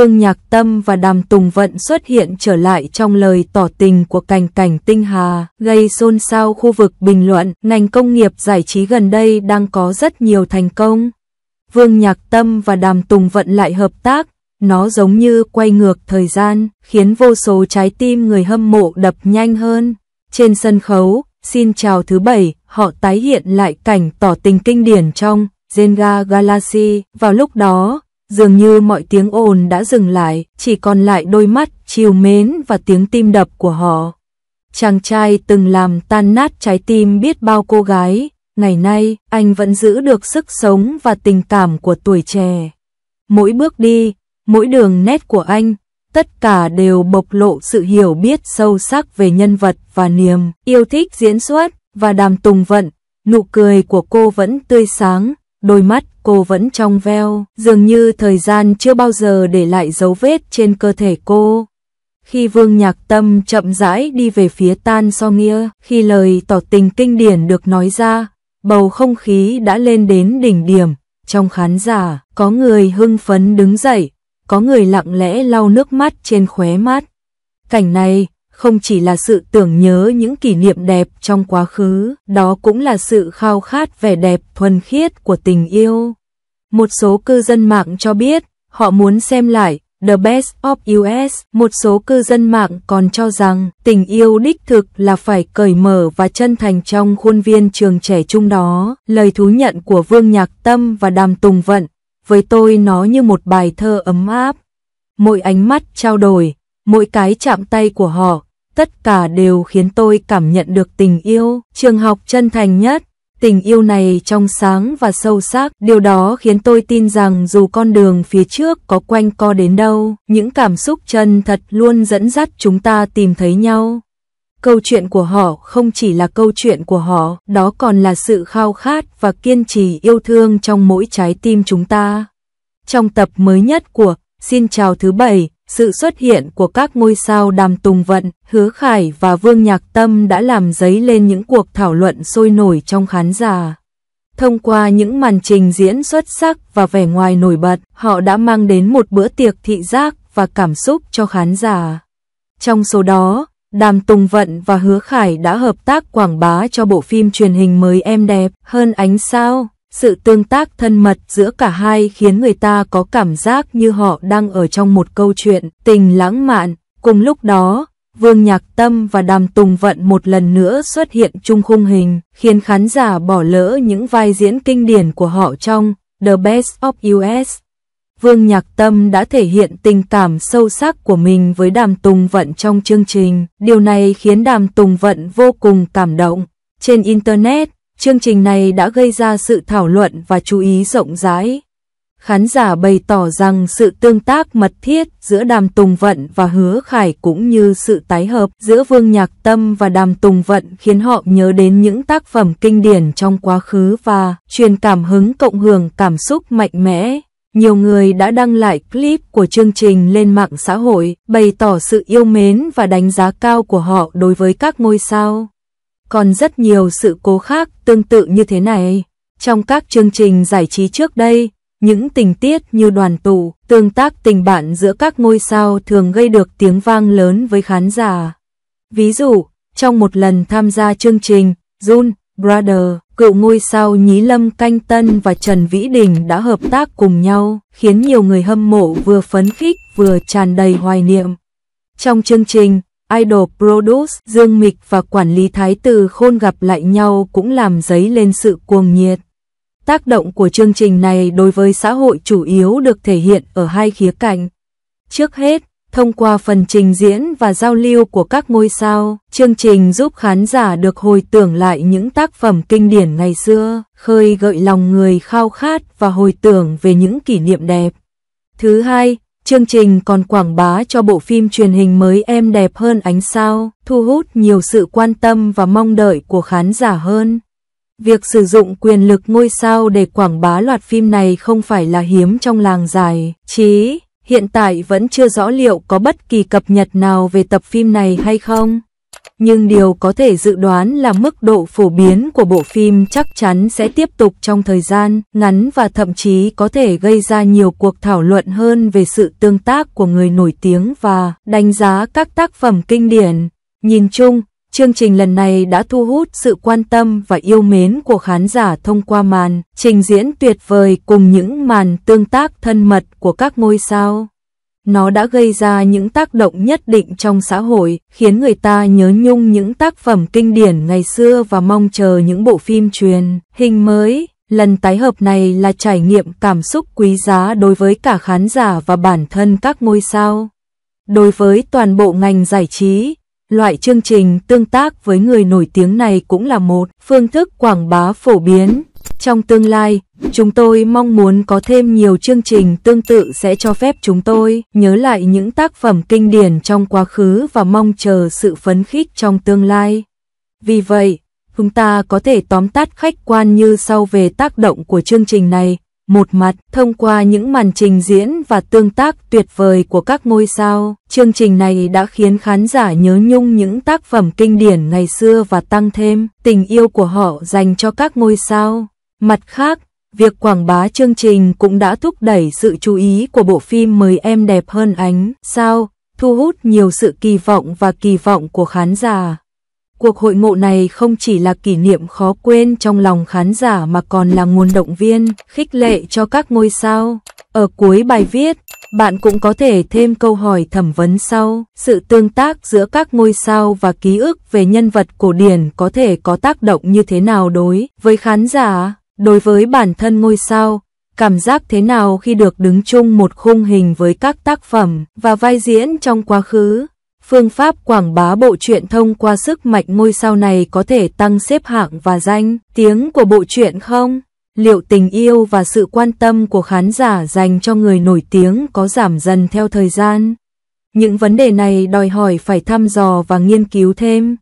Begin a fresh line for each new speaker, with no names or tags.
Vương Nhạc Tâm và Đàm Tùng Vận xuất hiện trở lại trong lời tỏ tình của cảnh cảnh tinh hà, gây xôn xao khu vực bình luận, ngành công nghiệp giải trí gần đây đang có rất nhiều thành công. Vương Nhạc Tâm và Đàm Tùng Vận lại hợp tác, nó giống như quay ngược thời gian, khiến vô số trái tim người hâm mộ đập nhanh hơn. Trên sân khấu, xin chào thứ bảy, họ tái hiện lại cảnh tỏ tình kinh điển trong Zenga Galaxy. Vào lúc đó, dường như mọi tiếng ồn đã dừng lại, chỉ còn lại đôi mắt chiều mến và tiếng tim đập của họ. Chàng trai từng làm tan nát trái tim biết bao cô gái, ngày nay anh vẫn giữ được sức sống và tình cảm của tuổi trẻ. Mỗi bước đi, mỗi đường nét của anh, tất cả đều bộc lộ sự hiểu biết sâu sắc về nhân vật và niềm yêu thích diễn xuất và đàm tùng vận. Nụ cười của cô vẫn tươi sáng, đôi mắt cô vẫn trong veo, dường như thời gian chưa bao giờ để lại dấu vết trên cơ thể cô. Khi Vương Nhạc Tâm chậm rãi đi về phía Tan So Nghĩa, khi lời tỏ tình kinh điển được nói ra, bầu không khí đã lên đến đỉnh điểm. Trong khán giả, có người hưng phấn đứng dậy, có người lặng lẽ lau nước mắt trên khóe mắt. Cảnh này không chỉ là sự tưởng nhớ những kỷ niệm đẹp trong quá khứ, đó cũng là sự khao khát vẻ đẹp thuần khiết của tình yêu. Một số cư dân mạng cho biết, họ muốn xem lại The Best of US. Một số cư dân mạng còn cho rằng tình yêu đích thực là phải cởi mở và chân thành trong khuôn viên trường trẻ trung đó. Lời thú nhận của Vương Nhạc Tâm và Đàm Tùng Vận, với tôi nó như một bài thơ ấm áp. Mỗi ánh mắt trao đổi, mỗi cái chạm tay của họ, tất cả đều khiến tôi cảm nhận được tình yêu, trường học chân thành nhất. Tình yêu này trong sáng và sâu sắc, điều đó khiến tôi tin rằng dù con đường phía trước có quanh co đến đâu, những cảm xúc chân thật luôn dẫn dắt chúng ta tìm thấy nhau. Câu chuyện của họ không chỉ là câu chuyện của họ, đó còn là sự khao khát và kiên trì yêu thương trong mỗi trái tim chúng ta. Trong tập mới nhất của Xin chào thứ bảy, sự xuất hiện của các ngôi sao Đàm Tùng Vận, Hứa Khải và Vương Nhạc Tâm đã làm dấy lên những cuộc thảo luận sôi nổi trong khán giả. Thông qua những màn trình diễn xuất sắc và vẻ ngoài nổi bật, họ đã mang đến một bữa tiệc thị giác và cảm xúc cho khán giả. Trong số đó, Đàm Tùng Vận và Hứa Khải đã hợp tác quảng bá cho bộ phim truyền hình mới Em Đẹp hơn ánh sao. Sự tương tác thân mật giữa cả hai khiến người ta có cảm giác như họ đang ở trong một câu chuyện tình lãng mạn. Cùng lúc đó, Vương Nhạc Tâm và Đàm Tùng Vận một lần nữa xuất hiện chung khung hình, khiến khán giả bỏ lỡ những vai diễn kinh điển của họ trong The Best of US. Vương Nhạc Tâm đã thể hiện tình cảm sâu sắc của mình với Đàm Tùng Vận trong chương trình. Điều này khiến Đàm Tùng Vận vô cùng cảm động. Trên Internet, chương trình này đã gây ra sự thảo luận và chú ý rộng rãi. Khán giả bày tỏ rằng sự tương tác mật thiết giữa Đàm Tùng Vận và Hứa Khải cũng như sự tái hợp giữa Vương Nhạc Tâm và Đàm Tùng Vận khiến họ nhớ đến những tác phẩm kinh điển trong quá khứ và truyền cảm hứng cộng hưởng cảm xúc mạnh mẽ. Nhiều người đã đăng lại clip của chương trình lên mạng xã hội, bày tỏ sự yêu mến và đánh giá cao của họ đối với các ngôi sao. Còn rất nhiều sự cố khác tương tự như thế này. Trong các chương trình giải trí trước đây, những tình tiết như đoàn tụ, tương tác tình bạn giữa các ngôi sao thường gây được tiếng vang lớn với khán giả. Ví dụ, trong một lần tham gia chương trình, Jun, Brother, cựu ngôi sao Nhí Lâm Canh Tân và Trần Vĩ Đình đã hợp tác cùng nhau, khiến nhiều người hâm mộ vừa phấn khích vừa tràn đầy hoài niệm. Trong chương trình, Idol Produce, Dương Mịch và quản lý Thái Từ Khôn gặp lại nhau cũng làm dấy lên sự cuồng nhiệt. Tác động của chương trình này đối với xã hội chủ yếu được thể hiện ở hai khía cạnh. Trước hết, thông qua phần trình diễn và giao lưu của các ngôi sao, chương trình giúp khán giả được hồi tưởng lại những tác phẩm kinh điển ngày xưa, khơi gợi lòng người khao khát và hồi tưởng về những kỷ niệm đẹp. Thứ hai, Chương trình còn quảng bá cho bộ phim truyền hình mới Em đẹp hơn ánh sao, thu hút nhiều sự quan tâm và mong đợi của khán giả hơn. Việc sử dụng quyền lực ngôi sao để quảng bá loạt phim này không phải là hiếm trong làng giải trí, hiện tại vẫn chưa rõ liệu có bất kỳ cập nhật nào về tập phim này hay không nhưng điều có thể dự đoán là mức độ phổ biến của bộ phim chắc chắn sẽ tiếp tục trong thời gian ngắn và thậm chí có thể gây ra nhiều cuộc thảo luận hơn về sự tương tác của người nổi tiếng và đánh giá các tác phẩm kinh điển. Nhìn chung, chương trình lần này đã thu hút sự quan tâm và yêu mến của khán giả thông qua màn trình diễn tuyệt vời cùng những màn tương tác thân mật của các ngôi sao nó đã gây ra những tác động nhất định trong xã hội, khiến người ta nhớ nhung những tác phẩm kinh điển ngày xưa và mong chờ những bộ phim truyền hình mới. Lần tái hợp này là trải nghiệm cảm xúc quý giá đối với cả khán giả và bản thân các ngôi sao. Đối với toàn bộ ngành giải trí, loại chương trình tương tác với người nổi tiếng này cũng là một phương thức quảng bá phổ biến. Trong tương lai, chúng tôi mong muốn có thêm nhiều chương trình tương tự sẽ cho phép chúng tôi nhớ lại những tác phẩm kinh điển trong quá khứ và mong chờ sự phấn khích trong tương lai. Vì vậy, chúng ta có thể tóm tắt khách quan như sau về tác động của chương trình này. Một mặt, thông qua những màn trình diễn và tương tác tuyệt vời của các ngôi sao, chương trình này đã khiến khán giả nhớ nhung những tác phẩm kinh điển ngày xưa và tăng thêm tình yêu của họ dành cho các ngôi sao. Mặt khác, việc quảng bá chương trình cũng đã thúc đẩy sự chú ý của bộ phim mới Em đẹp hơn ánh sao, thu hút nhiều sự kỳ vọng và kỳ vọng của khán giả. Cuộc hội ngộ này không chỉ là kỷ niệm khó quên trong lòng khán giả mà còn là nguồn động viên, khích lệ cho các ngôi sao. Ở cuối bài viết, bạn cũng có thể thêm câu hỏi thẩm vấn sau, sự tương tác giữa các ngôi sao và ký ức về nhân vật cổ điển có thể có tác động như thế nào đối với khán giả? Đối với bản thân ngôi sao, cảm giác thế nào khi được đứng chung một khung hình với các tác phẩm và vai diễn trong quá khứ? Phương pháp quảng bá bộ truyện thông qua sức mạnh ngôi sao này có thể tăng xếp hạng và danh tiếng của bộ truyện không? Liệu tình yêu và sự quan tâm của khán giả dành cho người nổi tiếng có giảm dần theo thời gian? Những vấn đề này đòi hỏi phải thăm dò và nghiên cứu thêm.